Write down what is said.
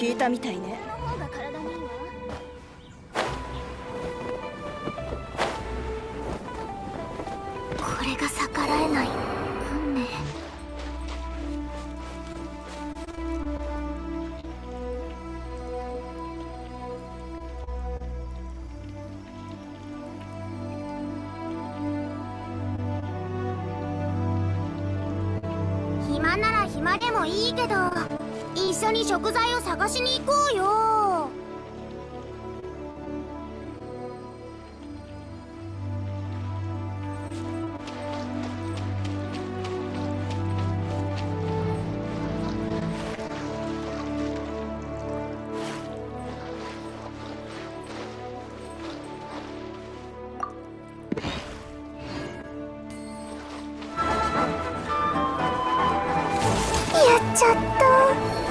聞いたみたいね。これが逆らえない。暇なら暇でもいいけど一緒に食材を探しに行こうよ。っちゃった。